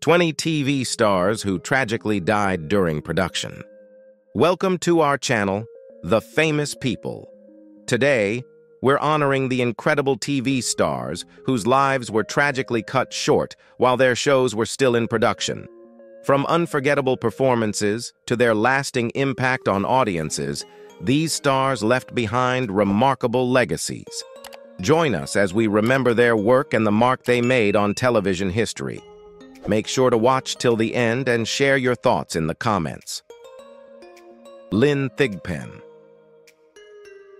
20 TV stars who tragically died during production. Welcome to our channel, The Famous People. Today, we're honoring the incredible TV stars whose lives were tragically cut short while their shows were still in production. From unforgettable performances to their lasting impact on audiences, these stars left behind remarkable legacies. Join us as we remember their work and the mark they made on television history. Make sure to watch till the end and share your thoughts in the comments. Lynn Thigpen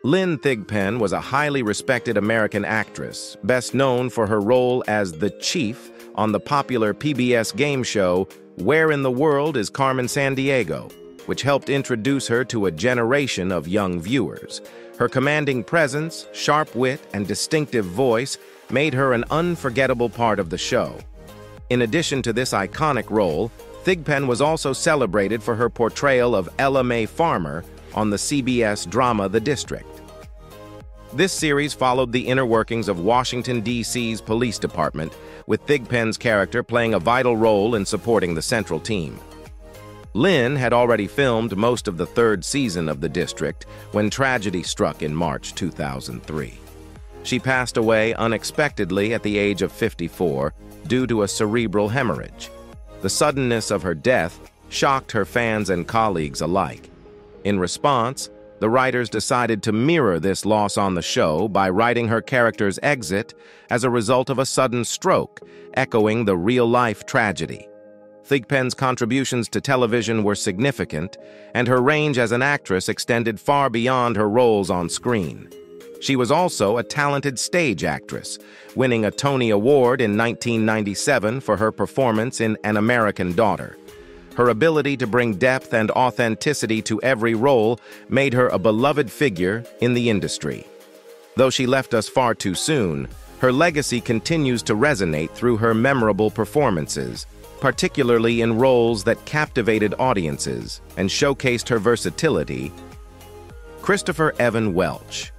Lynn Thigpen was a highly respected American actress, best known for her role as the Chief on the popular PBS game show Where in the World is Carmen Sandiego, which helped introduce her to a generation of young viewers. Her commanding presence, sharp wit, and distinctive voice made her an unforgettable part of the show. In addition to this iconic role, Thigpen was also celebrated for her portrayal of Ella Mae Farmer on the CBS drama The District. This series followed the inner workings of Washington, D.C.'s police department, with Thigpen's character playing a vital role in supporting the central team. Lynn had already filmed most of the third season of The District when tragedy struck in March 2003. She passed away unexpectedly at the age of 54 due to a cerebral hemorrhage. The suddenness of her death shocked her fans and colleagues alike. In response, the writers decided to mirror this loss on the show by writing her character's exit as a result of a sudden stroke, echoing the real-life tragedy. Thigpen's contributions to television were significant, and her range as an actress extended far beyond her roles on screen. She was also a talented stage actress, winning a Tony Award in 1997 for her performance in An American Daughter. Her ability to bring depth and authenticity to every role made her a beloved figure in the industry. Though she left us far too soon, her legacy continues to resonate through her memorable performances, particularly in roles that captivated audiences and showcased her versatility. Christopher Evan Welch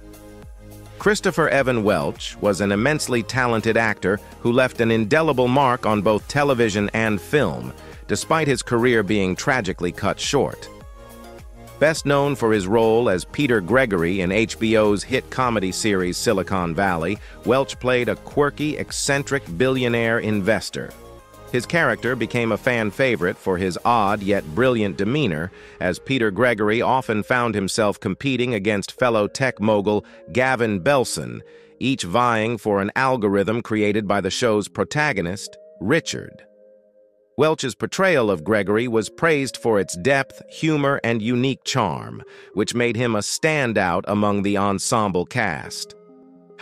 Christopher Evan Welch was an immensely talented actor who left an indelible mark on both television and film, despite his career being tragically cut short. Best known for his role as Peter Gregory in HBO's hit comedy series Silicon Valley, Welch played a quirky, eccentric billionaire investor. His character became a fan favorite for his odd yet brilliant demeanor, as Peter Gregory often found himself competing against fellow tech mogul Gavin Belson, each vying for an algorithm created by the show's protagonist, Richard. Welch's portrayal of Gregory was praised for its depth, humor, and unique charm, which made him a standout among the ensemble cast.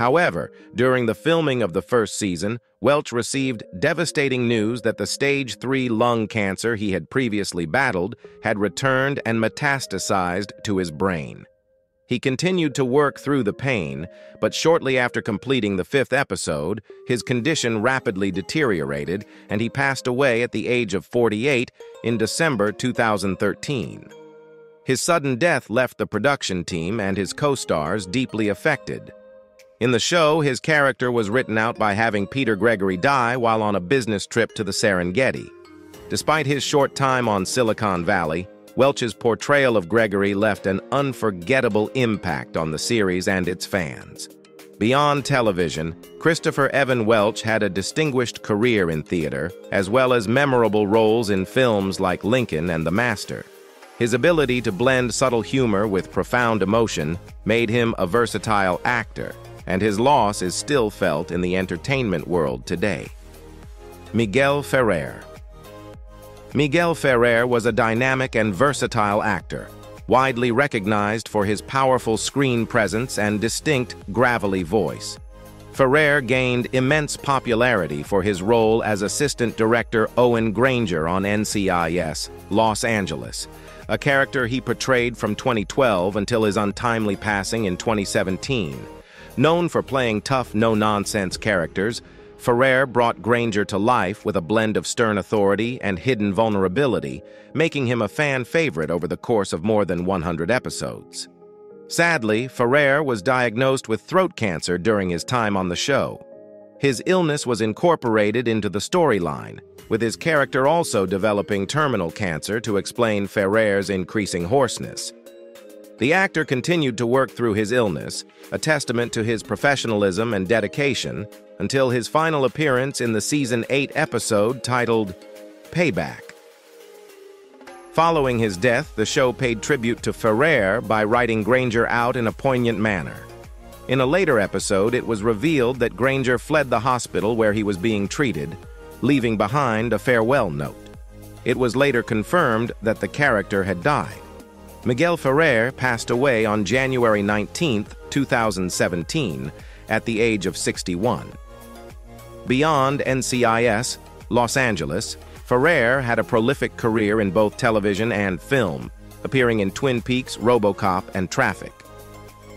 However, during the filming of the first season, Welch received devastating news that the stage 3 lung cancer he had previously battled had returned and metastasized to his brain. He continued to work through the pain, but shortly after completing the fifth episode, his condition rapidly deteriorated and he passed away at the age of 48 in December 2013. His sudden death left the production team and his co-stars deeply affected. In the show, his character was written out by having Peter Gregory die while on a business trip to the Serengeti. Despite his short time on Silicon Valley, Welch's portrayal of Gregory left an unforgettable impact on the series and its fans. Beyond television, Christopher Evan Welch had a distinguished career in theater, as well as memorable roles in films like Lincoln and The Master. His ability to blend subtle humor with profound emotion made him a versatile actor, and his loss is still felt in the entertainment world today. Miguel Ferrer Miguel Ferrer was a dynamic and versatile actor, widely recognized for his powerful screen presence and distinct, gravelly voice. Ferrer gained immense popularity for his role as assistant director Owen Granger on NCIS, Los Angeles, a character he portrayed from 2012 until his untimely passing in 2017. Known for playing tough, no-nonsense characters, Ferrer brought Granger to life with a blend of stern authority and hidden vulnerability, making him a fan favorite over the course of more than 100 episodes. Sadly, Ferrer was diagnosed with throat cancer during his time on the show. His illness was incorporated into the storyline, with his character also developing terminal cancer to explain Ferrer's increasing hoarseness. The actor continued to work through his illness, a testament to his professionalism and dedication, until his final appearance in the season 8 episode titled Payback. Following his death, the show paid tribute to Ferrer by writing Granger out in a poignant manner. In a later episode, it was revealed that Granger fled the hospital where he was being treated, leaving behind a farewell note. It was later confirmed that the character had died. Miguel Ferrer passed away on January 19, 2017, at the age of 61. Beyond NCIS, Los Angeles, Ferrer had a prolific career in both television and film, appearing in Twin Peaks, RoboCop, and Traffic.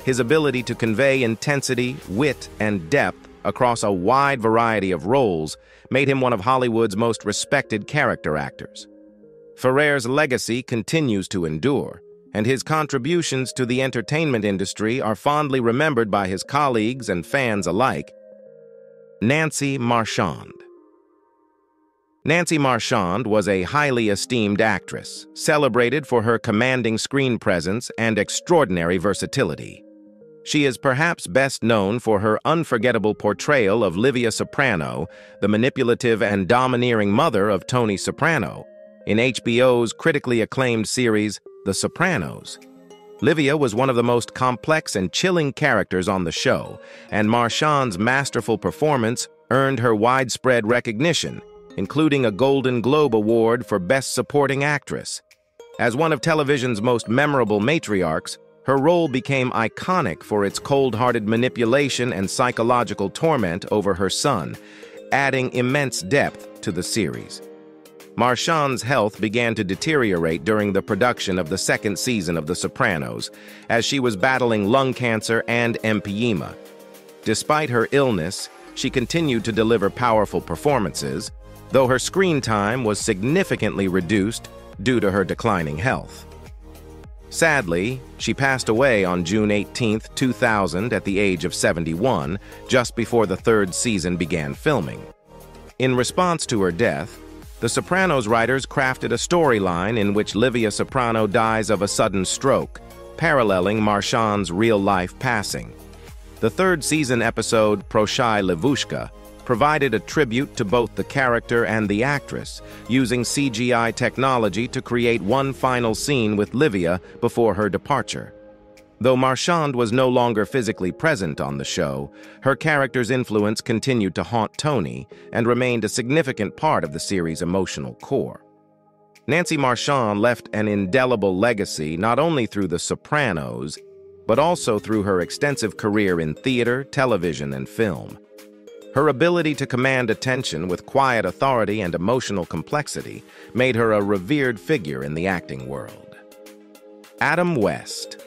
His ability to convey intensity, wit, and depth across a wide variety of roles made him one of Hollywood's most respected character actors. Ferrer's legacy continues to endure, and his contributions to the entertainment industry are fondly remembered by his colleagues and fans alike. Nancy Marchand Nancy Marchand was a highly esteemed actress, celebrated for her commanding screen presence and extraordinary versatility. She is perhaps best known for her unforgettable portrayal of Livia Soprano, the manipulative and domineering mother of Tony Soprano, in HBO's critically acclaimed series, The Sopranos. Livia was one of the most complex and chilling characters on the show, and Marchand's masterful performance earned her widespread recognition, including a Golden Globe Award for Best Supporting Actress. As one of television's most memorable matriarchs, her role became iconic for its cold-hearted manipulation and psychological torment over her son, adding immense depth to the series. Marchand's health began to deteriorate during the production of the second season of The Sopranos, as she was battling lung cancer and emphysema. Despite her illness, she continued to deliver powerful performances, though her screen time was significantly reduced due to her declining health. Sadly, she passed away on June 18, 2000 at the age of 71, just before the third season began filming. In response to her death, the Sopranos writers crafted a storyline in which Livia Soprano dies of a sudden stroke, paralleling Marchand's real-life passing. The third season episode, Proshai Livushka, provided a tribute to both the character and the actress, using CGI technology to create one final scene with Livia before her departure. Though Marchand was no longer physically present on the show, her character's influence continued to haunt Tony and remained a significant part of the series' emotional core. Nancy Marchand left an indelible legacy not only through The Sopranos, but also through her extensive career in theater, television, and film. Her ability to command attention with quiet authority and emotional complexity made her a revered figure in the acting world. Adam West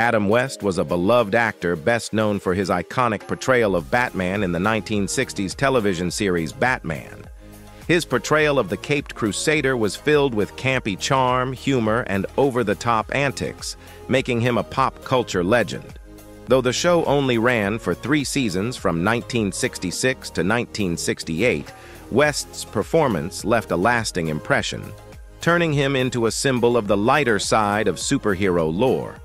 Adam West was a beloved actor best known for his iconic portrayal of Batman in the 1960s television series Batman. His portrayal of the Caped Crusader was filled with campy charm, humor, and over-the-top antics, making him a pop culture legend. Though the show only ran for three seasons from 1966 to 1968, West's performance left a lasting impression, turning him into a symbol of the lighter side of superhero lore.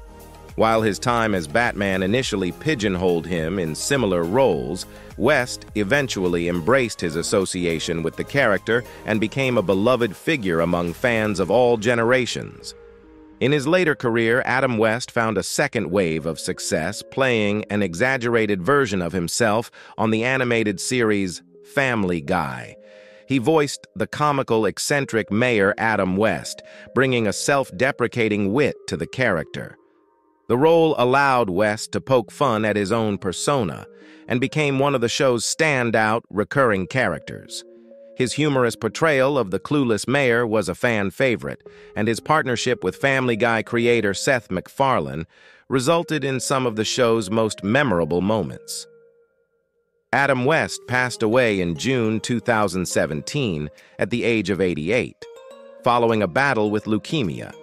While his time as Batman initially pigeonholed him in similar roles, West eventually embraced his association with the character and became a beloved figure among fans of all generations. In his later career, Adam West found a second wave of success playing an exaggerated version of himself on the animated series Family Guy. He voiced the comical, eccentric mayor Adam West, bringing a self-deprecating wit to the character. The role allowed West to poke fun at his own persona and became one of the show's standout recurring characters. His humorous portrayal of the clueless mayor was a fan favorite, and his partnership with Family Guy creator Seth MacFarlane resulted in some of the show's most memorable moments. Adam West passed away in June 2017 at the age of 88, following a battle with leukemia.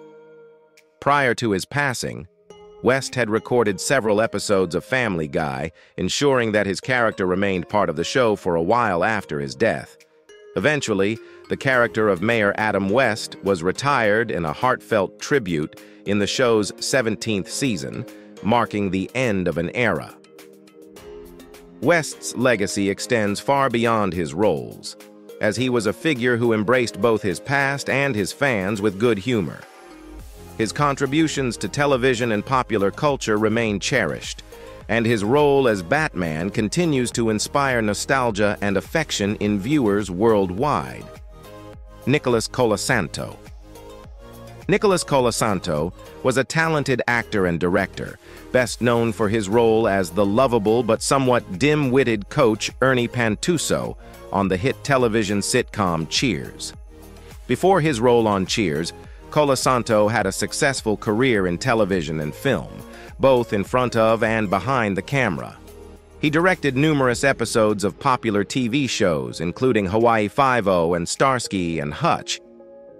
Prior to his passing, West had recorded several episodes of Family Guy, ensuring that his character remained part of the show for a while after his death. Eventually, the character of Mayor Adam West was retired in a heartfelt tribute in the show's 17th season, marking the end of an era. West's legacy extends far beyond his roles, as he was a figure who embraced both his past and his fans with good humor. His contributions to television and popular culture remain cherished, and his role as Batman continues to inspire nostalgia and affection in viewers worldwide. Nicholas Colasanto Nicholas Colasanto was a talented actor and director, best known for his role as the lovable but somewhat dim-witted coach Ernie Pantuso on the hit television sitcom Cheers. Before his role on Cheers, Colasanto had a successful career in television and film, both in front of and behind the camera. He directed numerous episodes of popular TV shows, including Hawaii Five-O and Starsky and Hutch,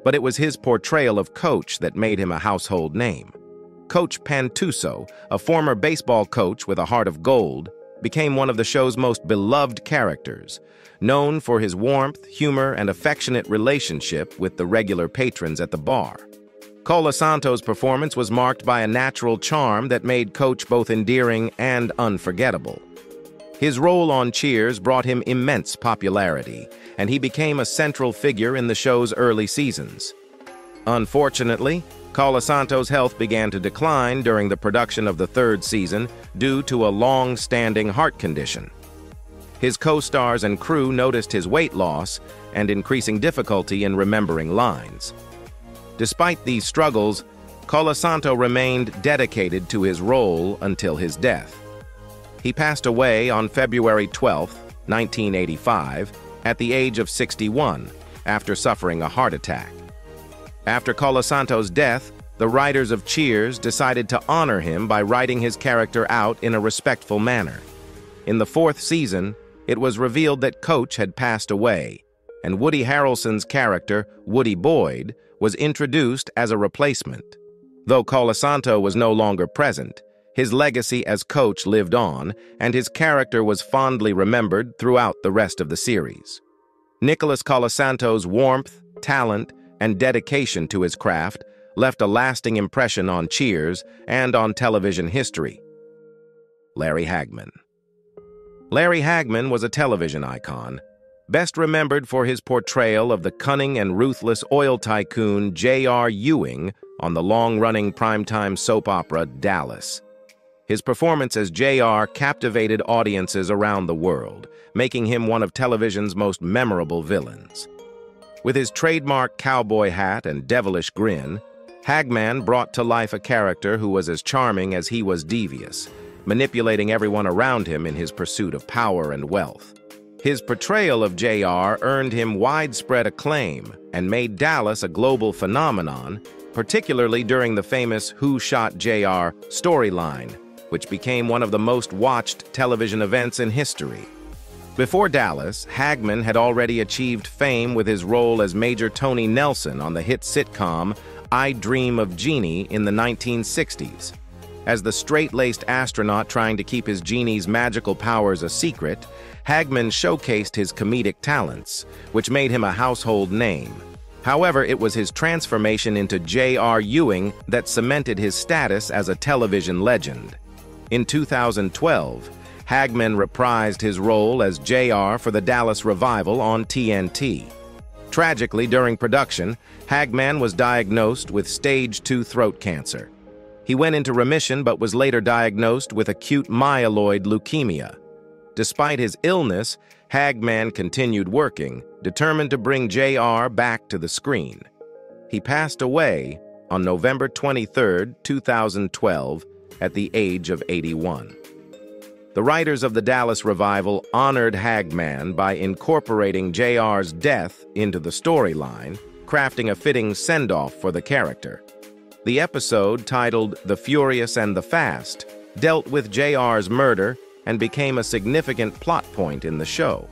but it was his portrayal of Coach that made him a household name. Coach Pantuso, a former baseball coach with a heart of gold, became one of the show's most beloved characters, known for his warmth, humor, and affectionate relationship with the regular patrons at the bar. Colasanto's performance was marked by a natural charm that made Coach both endearing and unforgettable. His role on Cheers brought him immense popularity, and he became a central figure in the show's early seasons. Unfortunately, Colasanto's health began to decline during the production of the third season due to a long-standing heart condition. His co-stars and crew noticed his weight loss and increasing difficulty in remembering lines. Despite these struggles, Colasanto remained dedicated to his role until his death. He passed away on February 12, 1985, at the age of 61, after suffering a heart attack. After Colasanto's death, the writers of Cheers decided to honor him by writing his character out in a respectful manner. In the fourth season, it was revealed that Coach had passed away, and Woody Harrelson's character, Woody Boyd, was introduced as a replacement. Though Colasanto was no longer present, his legacy as coach lived on, and his character was fondly remembered throughout the rest of the series. Nicholas Colasanto's warmth, talent, and dedication to his craft left a lasting impression on Cheers and on television history. Larry Hagman Larry Hagman was a television icon, best remembered for his portrayal of the cunning and ruthless oil tycoon J.R. Ewing on the long-running primetime soap opera Dallas. His performance as J.R. captivated audiences around the world, making him one of television's most memorable villains. With his trademark cowboy hat and devilish grin, Hagman brought to life a character who was as charming as he was devious, manipulating everyone around him in his pursuit of power and wealth. His portrayal of JR earned him widespread acclaim and made Dallas a global phenomenon, particularly during the famous Who Shot JR storyline, which became one of the most watched television events in history. Before Dallas, Hagman had already achieved fame with his role as Major Tony Nelson on the hit sitcom I Dream of Jeannie in the 1960s. As the straight-laced astronaut trying to keep his genie's magical powers a secret, Hagman showcased his comedic talents, which made him a household name. However, it was his transformation into J.R. Ewing that cemented his status as a television legend. In 2012, Hagman reprised his role as J.R. for the Dallas Revival on TNT. Tragically, during production, Hagman was diagnosed with stage 2 throat cancer. He went into remission but was later diagnosed with acute myeloid leukemia. Despite his illness, Hagman continued working, determined to bring JR back to the screen. He passed away on November 23, 2012, at the age of 81. The writers of the Dallas Revival honored Hagman by incorporating JR's death into the storyline, crafting a fitting send-off for the character. The episode, titled The Furious and the Fast, dealt with JR's murder and became a significant plot point in the show.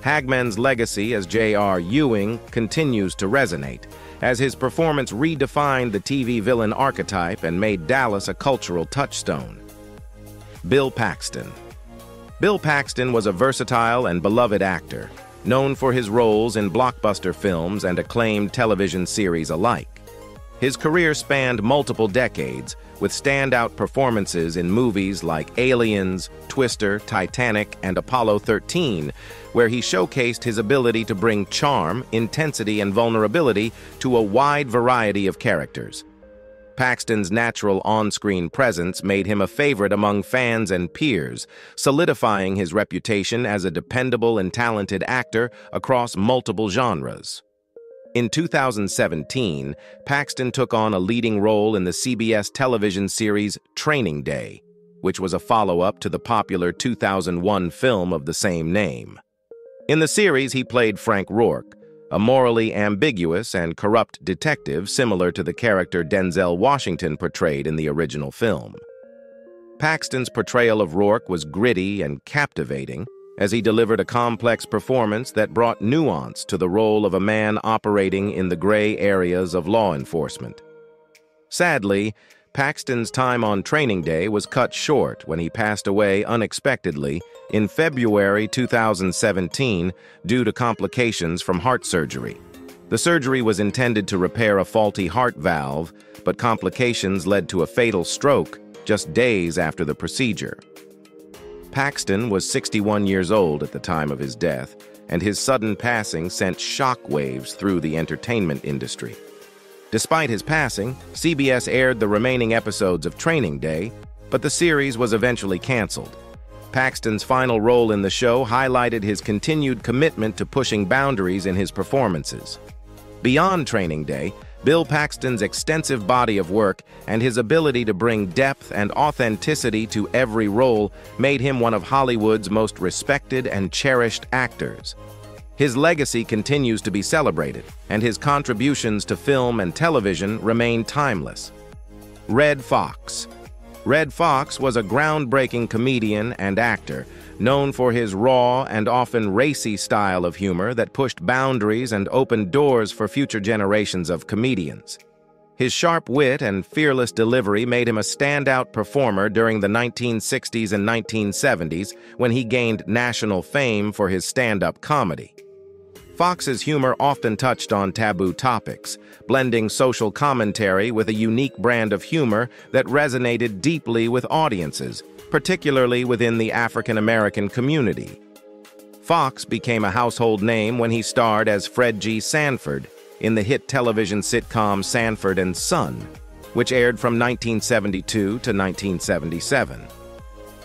Hagman's legacy as J.R. Ewing continues to resonate, as his performance redefined the TV villain archetype and made Dallas a cultural touchstone. Bill Paxton Bill Paxton was a versatile and beloved actor, known for his roles in blockbuster films and acclaimed television series alike. His career spanned multiple decades, with standout performances in movies like Aliens, Twister, Titanic, and Apollo 13, where he showcased his ability to bring charm, intensity, and vulnerability to a wide variety of characters. Paxton's natural on-screen presence made him a favorite among fans and peers, solidifying his reputation as a dependable and talented actor across multiple genres. In 2017, Paxton took on a leading role in the CBS television series Training Day, which was a follow-up to the popular 2001 film of the same name. In the series, he played Frank Rourke, a morally ambiguous and corrupt detective similar to the character Denzel Washington portrayed in the original film. Paxton's portrayal of Rourke was gritty and captivating, as he delivered a complex performance that brought nuance to the role of a man operating in the gray areas of law enforcement. Sadly, Paxton's time on training day was cut short when he passed away unexpectedly in February 2017 due to complications from heart surgery. The surgery was intended to repair a faulty heart valve, but complications led to a fatal stroke just days after the procedure. Paxton was 61 years old at the time of his death, and his sudden passing sent shockwaves through the entertainment industry. Despite his passing, CBS aired the remaining episodes of Training Day, but the series was eventually canceled. Paxton's final role in the show highlighted his continued commitment to pushing boundaries in his performances. Beyond Training Day, Bill Paxton's extensive body of work and his ability to bring depth and authenticity to every role made him one of Hollywood's most respected and cherished actors. His legacy continues to be celebrated, and his contributions to film and television remain timeless. Redd Foxx Redd Foxx was a groundbreaking comedian and actor known for his raw and often racy style of humor that pushed boundaries and opened doors for future generations of comedians. His sharp wit and fearless delivery made him a standout performer during the 1960s and 1970s when he gained national fame for his stand-up comedy. Foxx's humor often touched on taboo topics, blending social commentary with a unique brand of humor that resonated deeply with audiences, particularly within the African American community. Foxx became a household name when he starred as Fred G. Sanford in the hit television sitcom Sanford and Son, which aired from 1972 to 1977.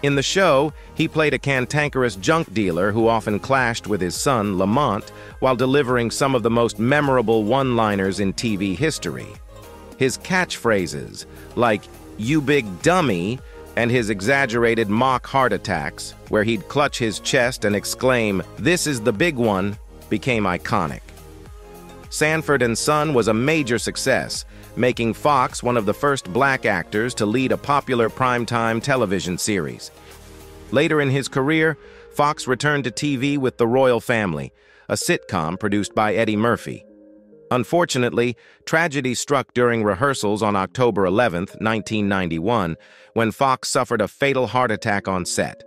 In the show, he played a cantankerous junk dealer who often clashed with his son, Lamont, while delivering some of the most memorable one-liners in TV history. His catchphrases, like, you big dummy, and his exaggerated mock heart attacks, where he'd clutch his chest and exclaim, This is the big one, became iconic. Sanford and Son was a major success, making Foxx one of the first black actors to lead a popular primetime television series. Later in his career, Foxx returned to TV with The Royal Family, a sitcom produced by Eddie Murphy. Unfortunately, tragedy struck during rehearsals on October 11, 1991, when Foxx suffered a fatal heart attack on set.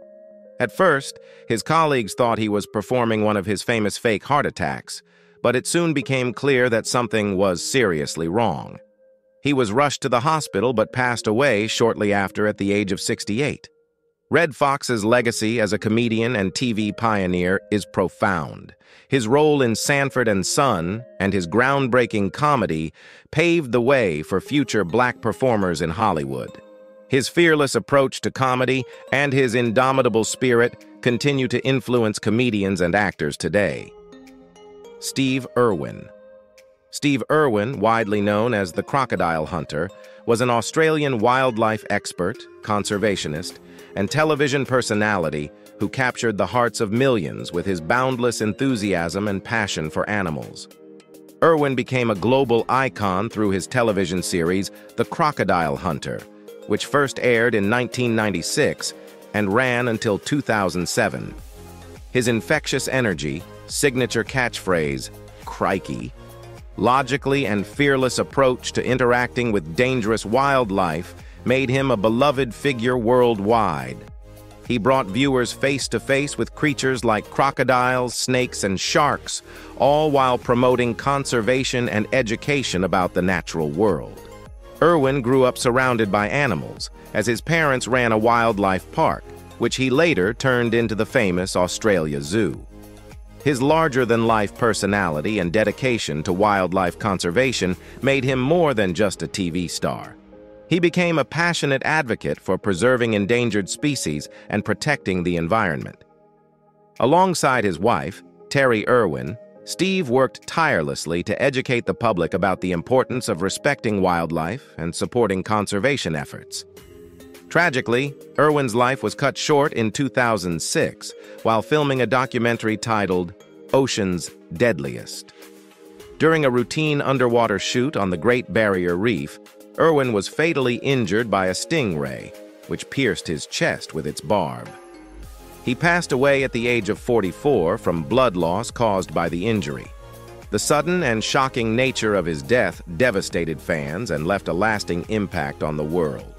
At first, his colleagues thought he was performing one of his famous fake heart attacks, but it soon became clear that something was seriously wrong. He was rushed to the hospital but passed away shortly after at the age of 68. Redd Foxx's legacy as a comedian and TV pioneer is profound. His role in Sanford and Son and his groundbreaking comedy paved the way for future black performers in Hollywood. His fearless approach to comedy and his indomitable spirit continue to influence comedians and actors today. Steve Irwin Steve Irwin, widely known as the Crocodile Hunter, was an Australian wildlife expert, conservationist, and television personality who captured the hearts of millions with his boundless enthusiasm and passion for animals. Irwin became a global icon through his television series, The Crocodile Hunter, which first aired in 1996 and ran until 2007. His infectious energy, signature catchphrase, crikey, logically and fearless approach to interacting with dangerous wildlife made him a beloved figure worldwide. He brought viewers face to face with creatures like crocodiles, snakes, and sharks, all while promoting conservation and education about the natural world. Irwin grew up surrounded by animals, as his parents ran a wildlife park, which he later turned into the famous Australia Zoo. His larger-than-life personality and dedication to wildlife conservation made him more than just a TV star. He became a passionate advocate for preserving endangered species and protecting the environment. Alongside his wife, Terri Irwin, Steve worked tirelessly to educate the public about the importance of respecting wildlife and supporting conservation efforts. Tragically, Irwin's life was cut short in 2006 while filming a documentary titled Ocean's Deadliest. During a routine underwater shoot on the Great Barrier Reef, Irwin was fatally injured by a stingray, which pierced his chest with its barb. He passed away at the age of 44 from blood loss caused by the injury. The sudden and shocking nature of his death devastated fans and left a lasting impact on the world.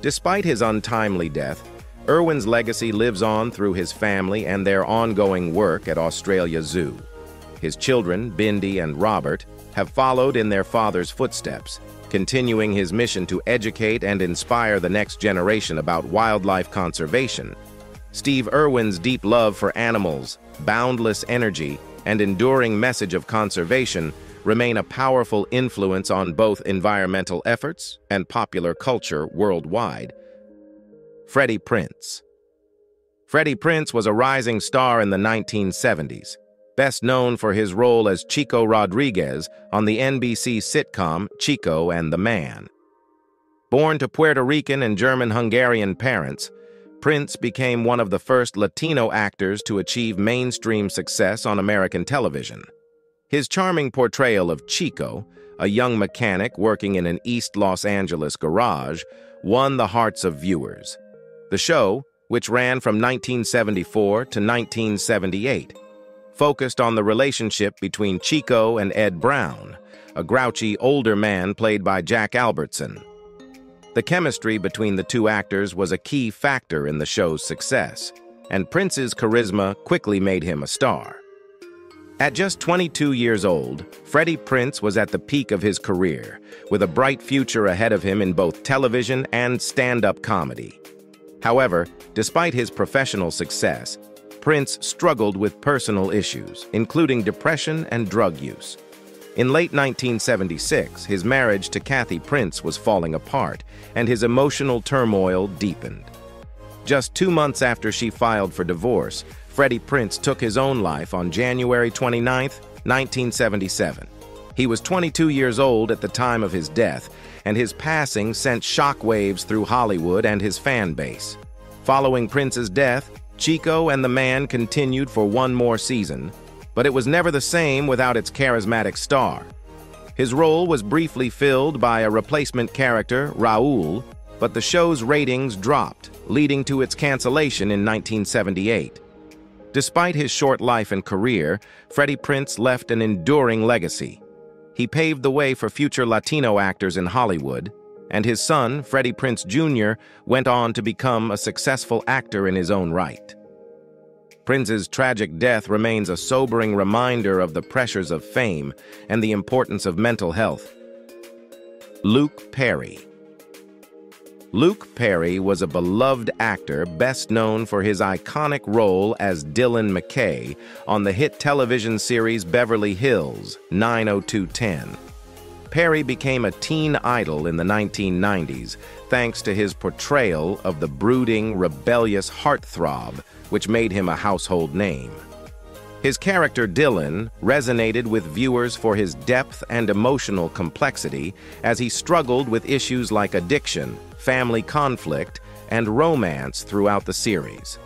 Despite his untimely death, Irwin's legacy lives on through his family and their ongoing work at Australia Zoo. His children, Bindi and Robert, have followed in their father's footsteps, continuing his mission to educate and inspire the next generation about wildlife conservation. Steve Irwin's deep love for animals, boundless energy, and enduring message of conservation remain a powerful influence on both environmental efforts and popular culture worldwide. Freddie Prinze Freddie Prinze was a rising star in the 1970s, best known for his role as Chico Rodriguez on the NBC sitcom Chico and the Man. Born to Puerto Rican and German-Hungarian parents, Prinze became one of the first Latino actors to achieve mainstream success on American television. His charming portrayal of Chico, a young mechanic working in an East Los Angeles garage, won the hearts of viewers. The show, which ran from 1974 to 1978, focused on the relationship between Chico and Ed Brown, a grouchy older man played by Jack Albertson. The chemistry between the two actors was a key factor in the show's success, and Prinze's charisma quickly made him a star. At just 22 years old, Freddie Prinze was at the peak of his career, with a bright future ahead of him in both television and stand-up comedy. However, despite his professional success, Prinze struggled with personal issues, including depression and drug use. In late 1976, his marriage to Kathy Prinze was falling apart, and his emotional turmoil deepened. Just two months after she filed for divorce, Freddie Prinze took his own life on January 29, 1977. He was 22 years old at the time of his death, and his passing sent shockwaves through Hollywood and his fan base. Following Prinze's death, Chico and the Man continued for one more season, but it was never the same without its charismatic star. His role was briefly filled by a replacement character, Raul, but the show's ratings dropped, leading to its cancellation in 1978. Despite his short life and career, Freddie Prinze left an enduring legacy. He paved the way for future Latino actors in Hollywood, and his son, Freddie Prinze Jr., went on to become a successful actor in his own right. Prinze's tragic death remains a sobering reminder of the pressures of fame and the importance of mental health. Luke Perry Luke Perry was a beloved actor best known for his iconic role as Dylan McKay on the hit television series Beverly Hills 90210. Perry became a teen idol in the 1990s thanks to his portrayal of the brooding, rebellious heartthrob, which made him a household name. His character Dylan resonated with viewers for his depth and emotional complexity as he struggled with issues like addiction, family conflict, and romance throughout the series.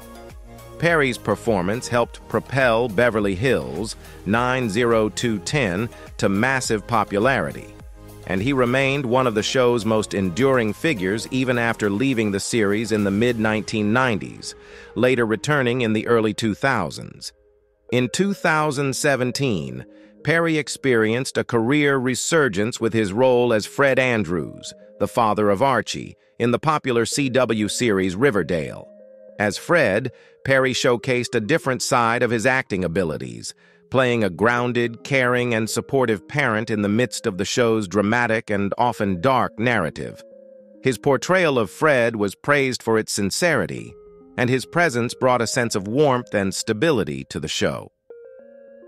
Perry's performance helped propel Beverly Hills 90210 to massive popularity, and he remained one of the show's most enduring figures even after leaving the series in the mid-1990s, later returning in the early 2000s. In 2017, Perry experienced a career resurgence with his role as Fred Andrews, the father of Archie, in the popular CW series Riverdale. As Fred, Perry showcased a different side of his acting abilities, playing a grounded, caring, and supportive parent in the midst of the show's dramatic and often dark narrative. His portrayal of Fred was praised for its sincerity, and his presence brought a sense of warmth and stability to the show.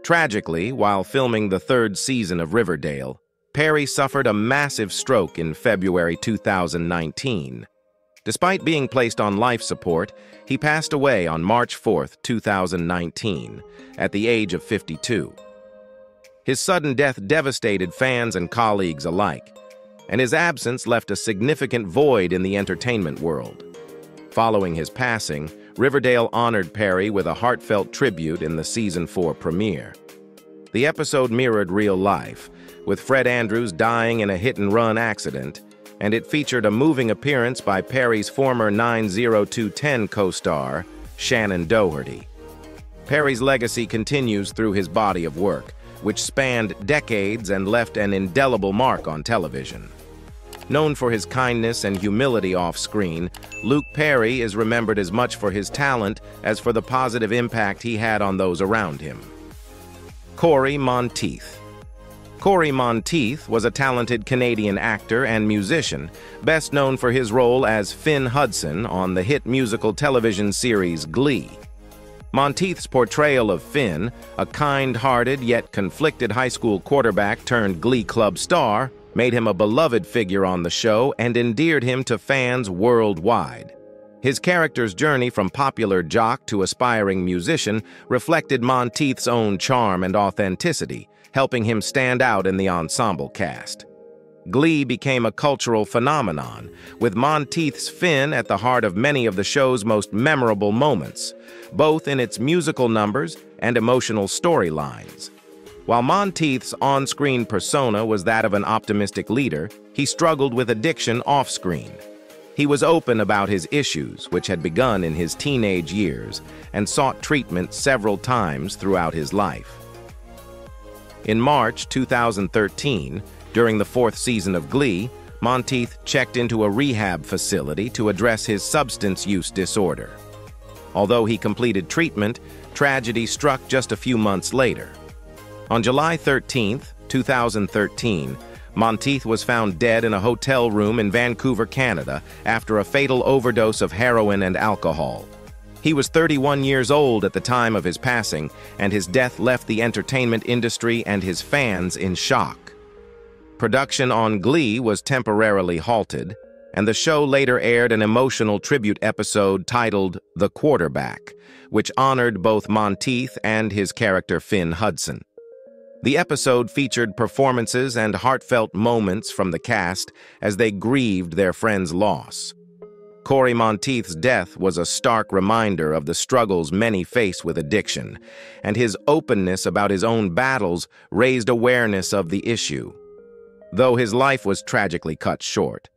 Tragically, while filming the third season of Riverdale, Perry suffered a massive stroke in February 2019. Despite being placed on life support, he passed away on March 4, 2019, at the age of 52. His sudden death devastated fans and colleagues alike, and his absence left a significant void in the entertainment world. Following his passing, Riverdale honored Perry with a heartfelt tribute in the season 4 premiere. The episode mirrored real life, with Fred Andrews dying in a hit-and-run accident, and it featured a moving appearance by Perry's former 90210 co-star, Shannen Doherty. Perry's legacy continues through his body of work, which spanned decades and left an indelible mark on television. Known for his kindness and humility off-screen, Luke Perry is remembered as much for his talent as for the positive impact he had on those around him. Cory Monteith Cory Monteith was a talented Canadian actor and musician, best known for his role as Finn Hudson on the hit musical television series Glee. Monteith's portrayal of Finn, a kind-hearted yet conflicted high school quarterback turned Glee Club star, made him a beloved figure on the show and endeared him to fans worldwide. His character's journey from popular jock to aspiring musician reflected Monteith's own charm and authenticity, helping him stand out in the ensemble cast. Glee became a cultural phenomenon, with Monteith's Finn at the heart of many of the show's most memorable moments, both in its musical numbers and emotional storylines. While Monteith's on-screen persona was that of an optimistic leader, he struggled with addiction off-screen. He was open about his issues, which had begun in his teenage years, and sought treatment several times throughout his life. In March 2013, during the fourth season of Glee, Monteith checked into a rehab facility to address his substance use disorder. Although he completed treatment, tragedy struck just a few months later. On July 13, 2013, Monteith was found dead in a hotel room in Vancouver, Canada, after a fatal overdose of heroin and alcohol. He was 31 years old at the time of his passing, and his death left the entertainment industry and his fans in shock. Production on Glee was temporarily halted, and the show later aired an emotional tribute episode titled The Quarterback, which honored both Monteith and his character Finn Hudson. The episode featured performances and heartfelt moments from the cast as they grieved their friend's loss. Cory Monteith's death was a stark reminder of the struggles many face with addiction, and his openness about his own battles raised awareness of the issue. Though his life was tragically cut short,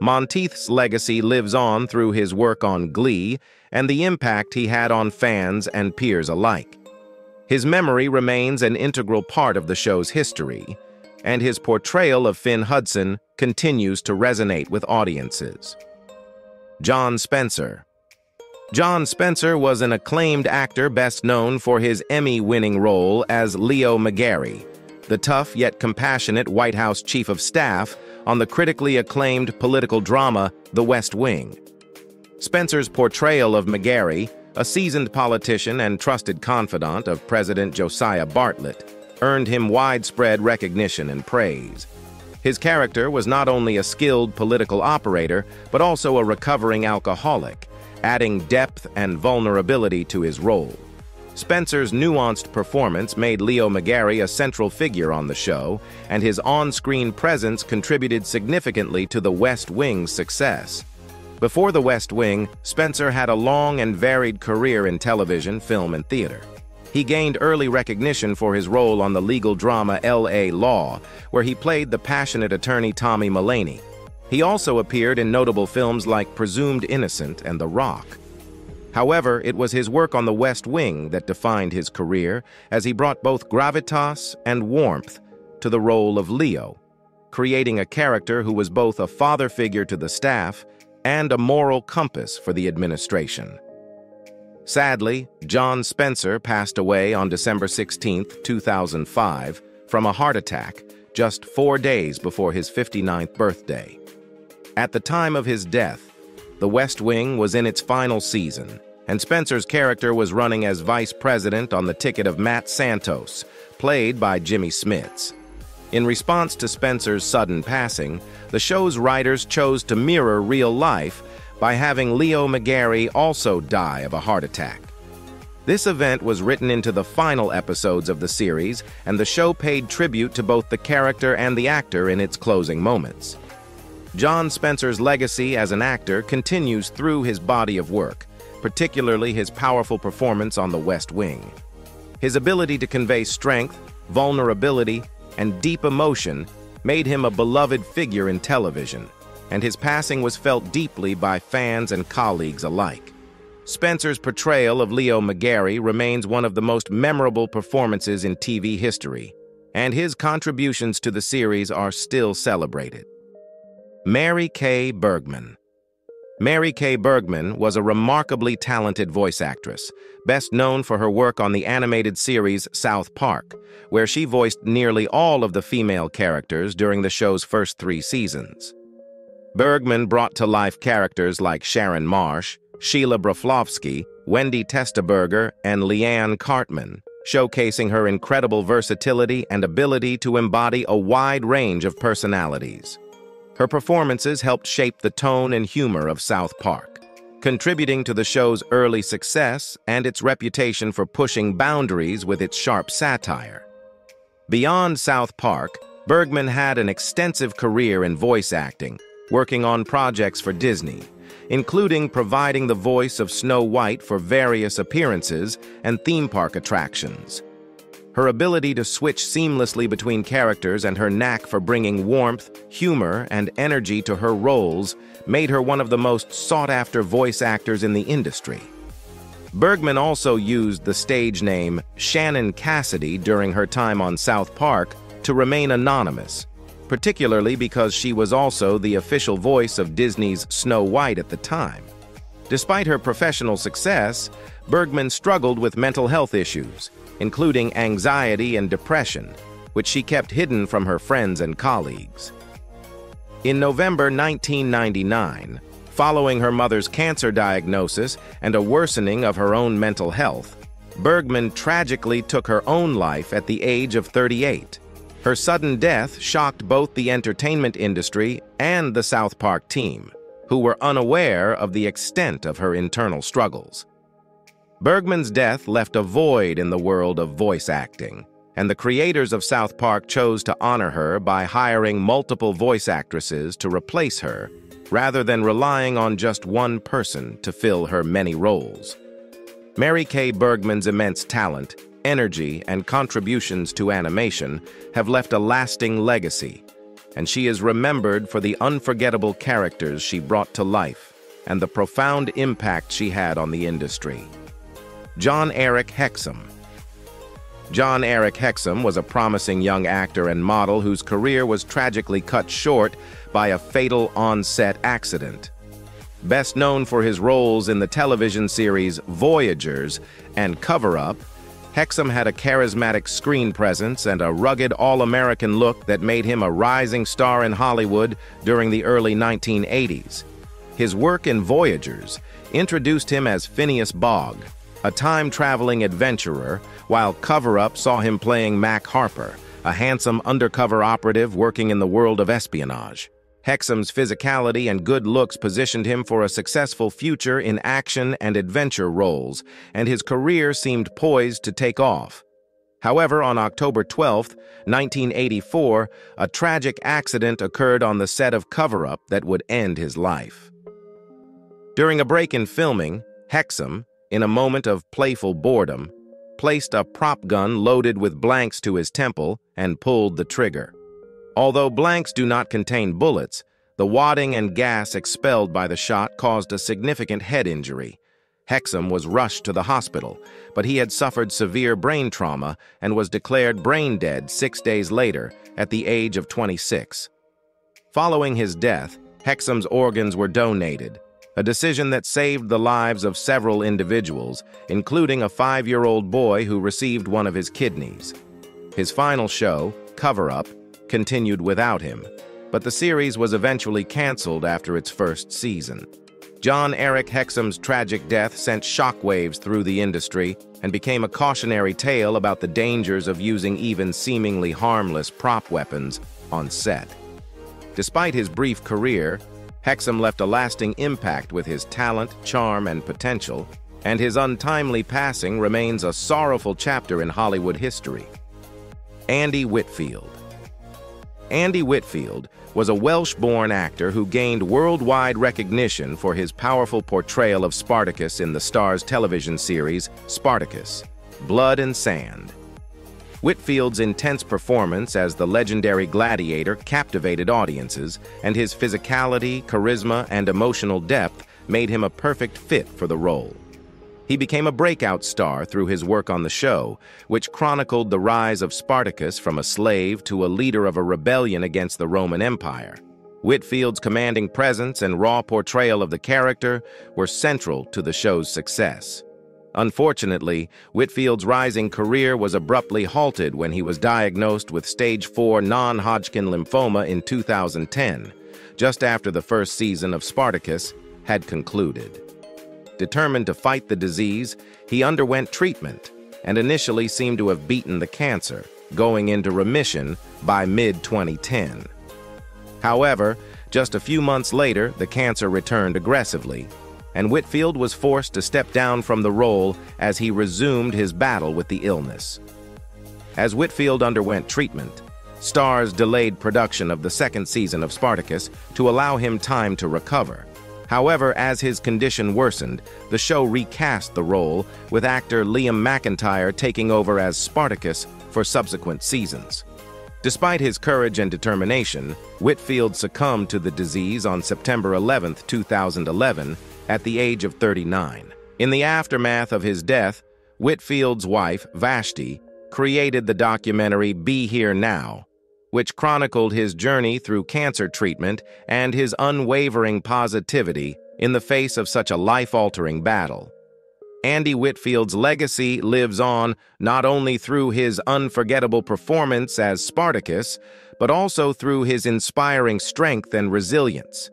Monteith's legacy lives on through his work on Glee and the impact he had on fans and peers alike. His memory remains an integral part of the show's history, and his portrayal of Finn Hudson continues to resonate with audiences. John Spencer John Spencer was an acclaimed actor best known for his Emmy-winning role as Leo McGarry, the tough yet compassionate White House Chief of Staff on the critically acclaimed political drama The West Wing. Spencer's portrayal of McGarry a seasoned politician and trusted confidant of President Josiah Bartlet, earned him widespread recognition and praise. His character was not only a skilled political operator, but also a recovering alcoholic, adding depth and vulnerability to his role. Spencer's nuanced performance made Leo McGarry a central figure on the show, and his on-screen presence contributed significantly to the West Wing's success. Before The West Wing, Spencer had a long and varied career in television, film, and theater. He gained early recognition for his role on the legal drama L.A. Law, where he played the passionate attorney Tommy Mullaney. He also appeared in notable films like Presumed Innocent and The Rock. However, it was his work on the West Wing that defined his career as he brought both gravitas and warmth to the role of Leo, creating a character who was both a father figure to the staff and a moral compass for the administration. Sadly, John Spencer passed away on December 16, 2005, from a heart attack just four days before his 59th birthday. At the time of his death, the West Wing was in its final season, and Spencer's character was running as vice president on the ticket of Matt Santos, played by Jimmy Smits. In response to Spencer's sudden passing, the show's writers chose to mirror real life by having Leo McGarry also die of a heart attack. This event was written into the final episodes of the series, and the show paid tribute to both the character and the actor in its closing moments. John Spencer's legacy as an actor continues through his body of work, particularly his powerful performance on The West Wing. His ability to convey strength, vulnerability, and deep emotion made him a beloved figure in television, and his passing was felt deeply by fans and colleagues alike. Spencer's portrayal of Leo McGarry remains one of the most memorable performances in TV history, and his contributions to the series are still celebrated. Mary Kay Bergman Mary Kay Bergman was a remarkably talented voice actress, best known for her work on the animated series South Park, where she voiced nearly all of the female characters during the show's first three seasons. Bergman brought to life characters like Sharon Marsh, Sheila Broflovsky, Wendy Testaburger, and Liane Cartman, showcasing her incredible versatility and ability to embody a wide range of personalities. Her performances helped shape the tone and humor of South Park, contributing to the show's early success and its reputation for pushing boundaries with its sharp satire. Beyond South Park, Bergman had an extensive career in voice acting, working on projects for Disney, including providing the voice of Snow White for various appearances and theme park attractions. Her ability to switch seamlessly between characters and her knack for bringing warmth, humor, and energy to her roles made her one of the most sought-after voice actors in the industry. Bergman also used the stage name Shannen Cassidy during her time on South Park to remain anonymous, particularly because she was also the official voice of Disney's Snow White at the time. Despite her professional success, Bergman struggled with mental health issues, including anxiety and depression, which she kept hidden from her friends and colleagues. In November 1999, following her mother's cancer diagnosis and a worsening of her own mental health, Bergman tragically took her own life at the age of 38. Her sudden death shocked both the entertainment industry and the South Park team, who were unaware of the extent of her internal struggles. Bergman's death left a void in the world of voice acting, and the creators of South Park chose to honor her by hiring multiple voice actresses to replace her, rather than relying on just one person to fill her many roles. Mary Kay Bergman's immense talent, energy, and contributions to animation have left a lasting legacy, and she is remembered for the unforgettable characters she brought to life and the profound impact she had on the industry. John Eric Hexum. John Eric Hexum was a promising young actor and model whose career was tragically cut short by a fatal on-set accident. Best known for his roles in the television series Voyagers and Cover Up, Hexum had a charismatic screen presence and a rugged all-American look that made him a rising star in Hollywood during the early 1980s. His work in Voyagers introduced him as Phineas Bogg, a time-traveling adventurer, while Cover Up saw him playing Mac Harper, a handsome undercover operative working in the world of espionage. Hexum's physicality and good looks positioned him for a successful future in action and adventure roles, and his career seemed poised to take off. However, on October 12, 1984, a tragic accident occurred on the set of Cover Up that would end his life. During a break in filming, Hexum, in a moment of playful boredom, placed a prop gun loaded with blanks to his temple and pulled the trigger. Although blanks do not contain bullets, the wadding and gas expelled by the shot caused a significant head injury. Hexum was rushed to the hospital, but he had suffered severe brain trauma and was declared brain dead six days later at the age of 26. Following his death, Hexum's organs were donated, a decision that saved the lives of several individuals, including a five-year-old boy who received one of his kidneys. His final show, Cover Up, continued without him, but the series was eventually canceled after its first season. John Eric Hexum's tragic death sent shockwaves through the industry and became a cautionary tale about the dangers of using even seemingly harmless prop weapons on set. Despite his brief career, Hexum left a lasting impact with his talent, charm, and potential, and his untimely passing remains a sorrowful chapter in Hollywood history. Andy Whitfield Andy Whitfield was a Welsh-born actor who gained worldwide recognition for his powerful portrayal of Spartacus in the Starz television series Spartacus, Blood and Sand. Whitfield's intense performance as the legendary gladiator captivated audiences, and his physicality, charisma, and emotional depth made him a perfect fit for the role. He became a breakout star through his work on the show, which chronicled the rise of Spartacus from a slave to a leader of a rebellion against the Roman Empire. Whitfield's commanding presence and raw portrayal of the character were central to the show's success. Unfortunately, Whitfield's rising career was abruptly halted when he was diagnosed with stage 4 non-Hodgkin lymphoma in 2010, just after the first season of Spartacus had concluded. Determined to fight the disease, he underwent treatment and initially seemed to have beaten the cancer, going into remission by mid-2010. However, just a few months later, the cancer returned aggressively, and Whitfield was forced to step down from the role as he resumed his battle with the illness. As Whitfield underwent treatment, Starz delayed production of the second season of Spartacus to allow him time to recover. However, as his condition worsened, the show recast the role, with actor Liam McIntyre taking over as Spartacus for subsequent seasons. Despite his courage and determination, Whitfield succumbed to the disease on September 11, 2011, at the age of 39. In the aftermath of his death, Whitfield's wife, Vashti, created the documentary Be Here Now, which chronicled his journey through cancer treatment and his unwavering positivity in the face of such a life-altering battle. Andy Whitfield's legacy lives on not only through his unforgettable performance as Spartacus, but also through his inspiring strength and resilience.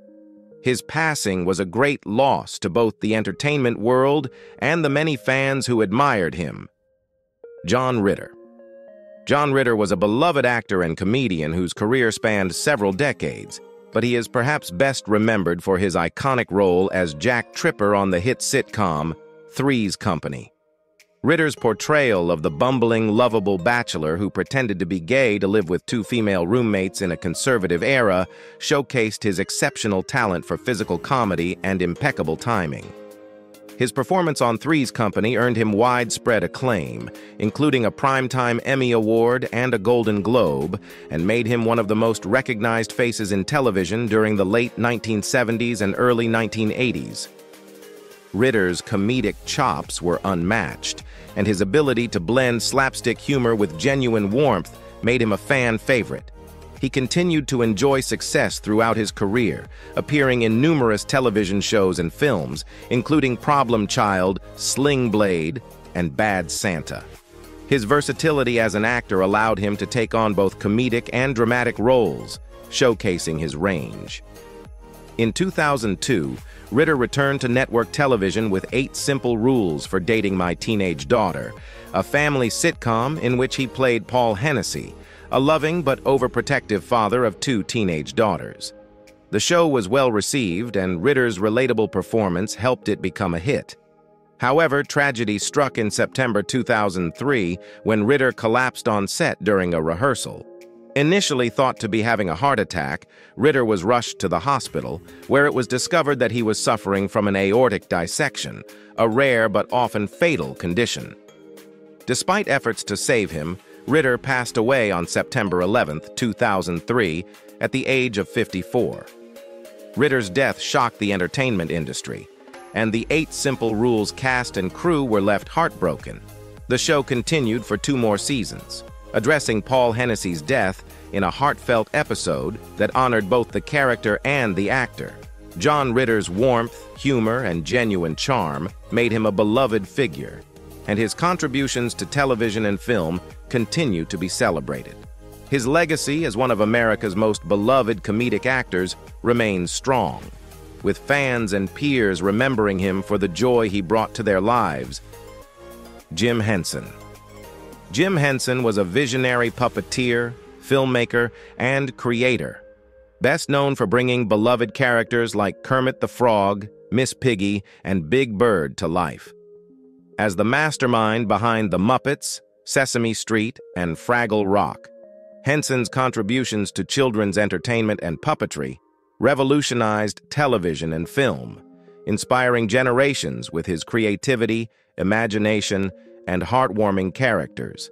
His passing was a great loss to both the entertainment world and the many fans who admired him. John Ritter John Ritter was a beloved actor and comedian whose career spanned several decades, but he is perhaps best remembered for his iconic role as Jack Tripper on the hit sitcom Three's Company. Ritter's portrayal of the bumbling, lovable bachelor who pretended to be gay to live with two female roommates in a conservative era showcased his exceptional talent for physical comedy and impeccable timing. His performance on Three's Company earned him widespread acclaim, including a Primetime Emmy Award and a Golden Globe, and made him one of the most recognized faces in television during the late 1970s and early 1980s. Ritter's comedic chops were unmatched, and his ability to blend slapstick humor with genuine warmth made him a fan favorite. He continued to enjoy success throughout his career, appearing in numerous television shows and films, including Problem Child, Sling Blade, and Bad Santa. His versatility as an actor allowed him to take on both comedic and dramatic roles, showcasing his range. In 2002, Ritter returned to network television with Eight Simple Rules for Dating My Teenage Daughter, a family sitcom in which he played Paul Hennessy, a loving but overprotective father of two teenage daughters. The show was well received, and Ritter's relatable performance helped it become a hit. However, tragedy struck in September 2003 when Ritter collapsed on set during a rehearsal. Initially thought to be having a heart attack, Ritter was rushed to the hospital, where it was discovered that he was suffering from an aortic dissection, a rare but often fatal condition. Despite efforts to save him, Ritter passed away on September 11, 2003, at the age of 54. Ritter's death shocked the entertainment industry, and the Eight Simple Rules cast and crew were left heartbroken. The show continued for two more seasons, addressing Paul Hennessy's death in a heartfelt episode that honored both the character and the actor. John Ritter's warmth, humor, and genuine charm made him a beloved figure, and his contributions to television and film continue to be celebrated. His legacy as one of America's most beloved comedic actors remains strong, with fans and peers remembering him for the joy he brought to their lives. Jim Henson Jim Henson was a visionary puppeteer, filmmaker, and creator, best known for bringing beloved characters like Kermit the Frog, Miss Piggy, and Big Bird to life. As the mastermind behind The Muppets, Sesame Street, and Fraggle Rock, Henson's contributions to children's entertainment and puppetry revolutionized television and film, inspiring generations with his creativity, imagination, and heartwarming characters.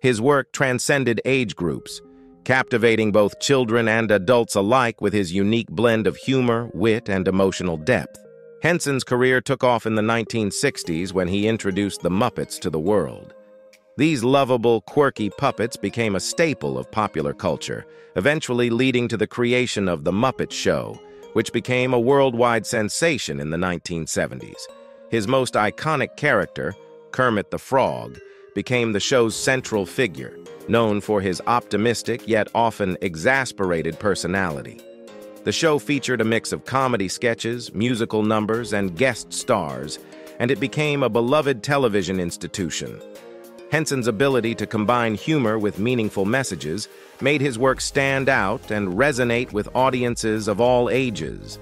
His work transcended age groups, captivating both children and adults alike with his unique blend of humor, wit, and emotional depth. Henson's career took off in the 1960s when he introduced the Muppets to the world. These lovable, quirky puppets became a staple of popular culture, eventually leading to the creation of The Muppet Show, which became a worldwide sensation in the 1970s. His most iconic character, Kermit the Frog, became the show's central figure, known for his optimistic yet often exasperated personality. The show featured a mix of comedy sketches, musical numbers, and guest stars, and it became a beloved television institution. Henson's ability to combine humor with meaningful messages made his work stand out and resonate with audiences of all ages.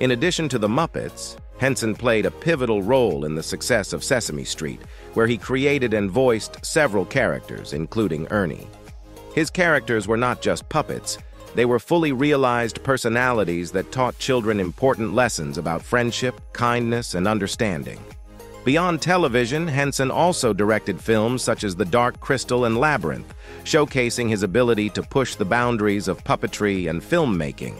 In addition to the Muppets, Henson played a pivotal role in the success of Sesame Street, where he created and voiced several characters, including Ernie. His characters were not just puppets, they were fully realized personalities that taught children important lessons about friendship, kindness, and understanding. Beyond television, Henson also directed films such as The Dark Crystal and Labyrinth, showcasing his ability to push the boundaries of puppetry and filmmaking.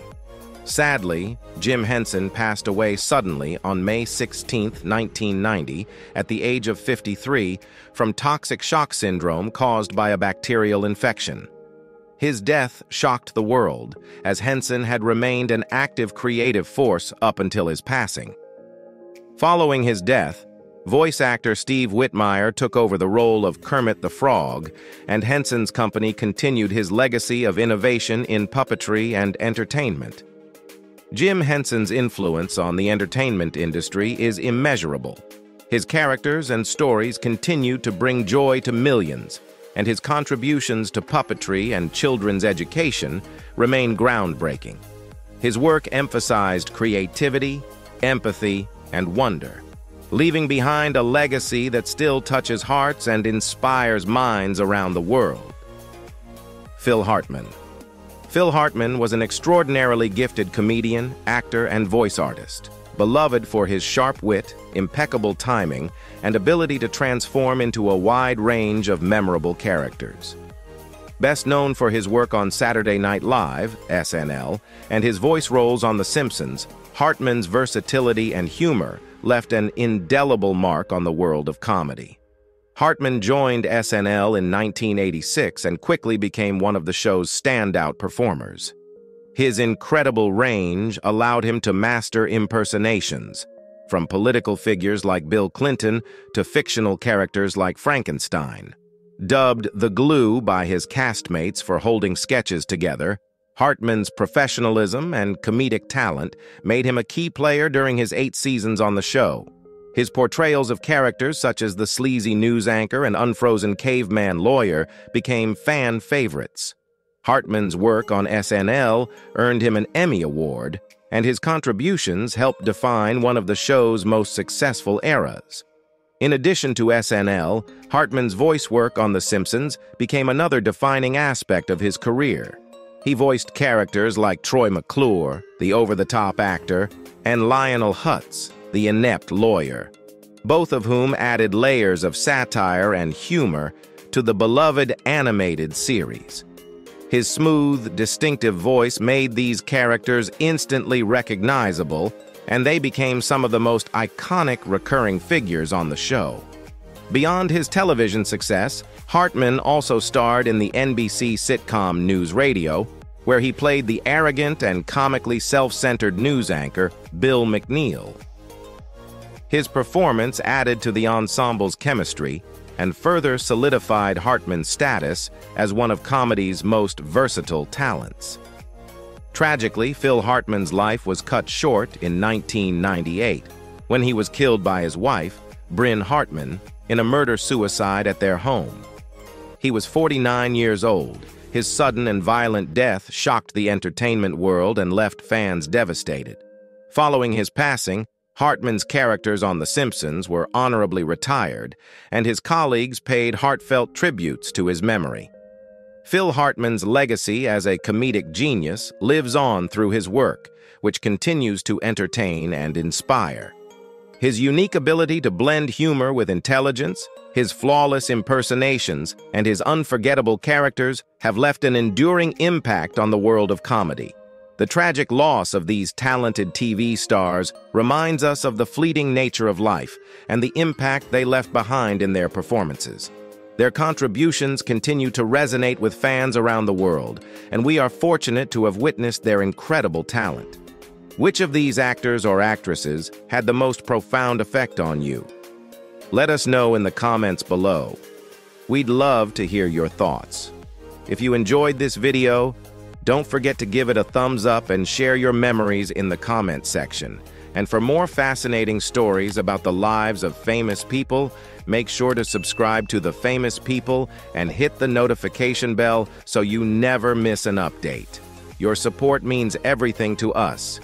Sadly, Jim Henson passed away suddenly on May 16, 1990, at the age of 53, from toxic shock syndrome caused by a bacterial infection. His death shocked the world, as Henson had remained an active creative force up until his passing. Following his death, Voice actor Steve Whitmire took over the role of Kermit the Frog, and Henson's company continued his legacy of innovation in puppetry and entertainment. Jim Henson's influence on the entertainment industry is immeasurable. His characters and stories continue to bring joy to millions, and his contributions to puppetry and children's education remain groundbreaking. His work emphasized creativity, empathy, and wonder leaving behind a legacy that still touches hearts and inspires minds around the world. Phil Hartman Phil Hartman was an extraordinarily gifted comedian, actor, and voice artist, beloved for his sharp wit, impeccable timing, and ability to transform into a wide range of memorable characters. Best known for his work on Saturday Night Live, SNL, and his voice roles on The Simpsons, Hartman's versatility and humor left an indelible mark on the world of comedy. Hartman joined SNL in 1986 and quickly became one of the show's standout performers. His incredible range allowed him to master impersonations, from political figures like Bill Clinton to fictional characters like Frankenstein. Dubbed the glue by his castmates for holding sketches together, Hartman's professionalism and comedic talent made him a key player during his eight seasons on the show. His portrayals of characters such as the sleazy news anchor and unfrozen caveman lawyer became fan favorites. Hartman's work on SNL earned him an Emmy Award, and his contributions helped define one of the show's most successful eras. In addition to SNL, Hartman's voice work on The Simpsons became another defining aspect of his career. He voiced characters like Troy McClure, the over-the-top actor, and Lionel Hutz, the inept lawyer, both of whom added layers of satire and humor to the beloved animated series. His smooth, distinctive voice made these characters instantly recognizable, and they became some of the most iconic recurring figures on the show. Beyond his television success, Hartman also starred in the NBC sitcom NewsRadio, where he played the arrogant and comically self-centered news anchor Bill McNeil. His performance added to the ensemble's chemistry and further solidified Hartman's status as one of comedy's most versatile talents. Tragically, Phil Hartman's life was cut short in 1998 when he was killed by his wife, Bryn Hartman, in a murder-suicide at their home. He was 49 years old. His sudden and violent death shocked the entertainment world and left fans devastated. Following his passing, Hartman's characters on The Simpsons were honorably retired, and his colleagues paid heartfelt tributes to his memory. Phil Hartman's legacy as a comedic genius lives on through his work, which continues to entertain and inspire. His unique ability to blend humor with intelligence, his flawless impersonations, and his unforgettable characters have left an enduring impact on the world of comedy. The tragic loss of these talented TV stars reminds us of the fleeting nature of life and the impact they left behind in their performances. Their contributions continue to resonate with fans around the world, and we are fortunate to have witnessed their incredible talent. Which of these actors or actresses had the most profound effect on you? Let us know in the comments below. We'd love to hear your thoughts. If you enjoyed this video, don't forget to give it a thumbs up and share your memories in the comment section. And for more fascinating stories about the lives of famous people, make sure to subscribe to The Famous People and hit the notification bell so you never miss an update. Your support means everything to us.